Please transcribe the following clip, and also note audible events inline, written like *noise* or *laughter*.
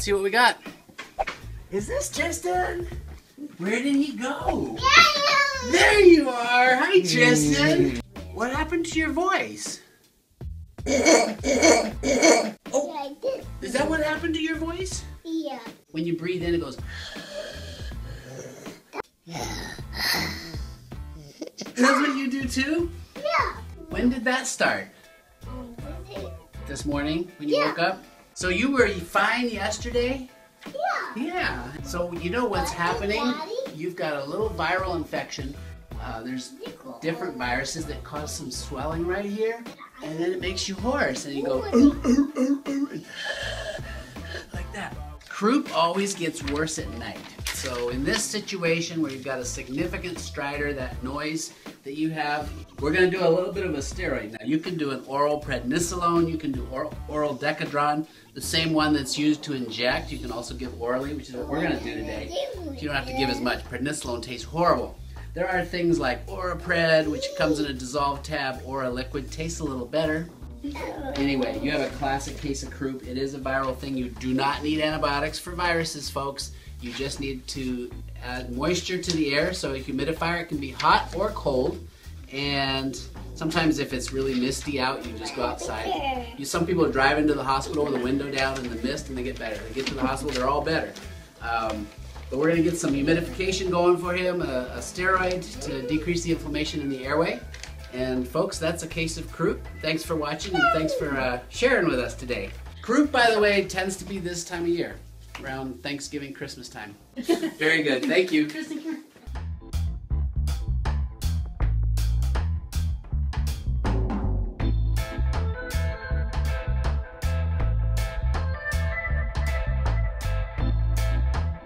Let's see what we got. Is this Tristan? Where did he go? There you are. Hi, hmm. Tristan. What happened to your voice? Oh, is that what happened to your voice? Yeah. When you breathe in, it goes. That's what you do too? Yeah. When did that start? This morning when you Yeah. woke up? So you were fine yesterday? Yeah. Yeah. So you know what's happening? You've got a little viral infection. Uh, there's different viruses that cause some swelling right here, and then it makes you hoarse, and you go "Ooh, ooh, ooh, ooh," *sighs* like that. Croup always gets worse at night. So in this situation where you've got a significant stridor, that noise that you have, we're going to do a little bit of a steroid. Now you can do an oral prednisolone, you can do oral, oral decadron, the same one that's used to inject. You can also give orally, which is what we're going to do today. You don't have to give as much. Prednisolone tastes horrible. There are things like Orapred, which comes in a dissolved tab, or a liquid, tastes a little better. Anyway, you have a classic case of croup. It is a viral thing. You do not need antibiotics for viruses, folks. You just need to add moisture to the air. So a humidifier it can be hot or cold. And sometimes if it's really misty out, you just go outside. You, some people drive into the hospital with the window down in the mist and they get better. They get to the hospital, they're all better. Um, but we're gonna get some humidification going for him, a, a steroid to decrease the inflammation in the airway. And folks, that's a case of croup. Thanks for watching and thanks for uh, sharing with us today. Croup, by the way, tends to be this time of year, around Thanksgiving, Christmas time. *laughs* Very good. Thank you. Kristen, come here.